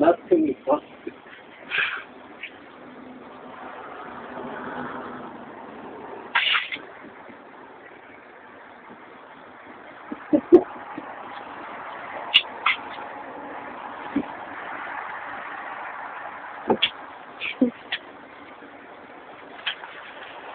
Not too many fucks.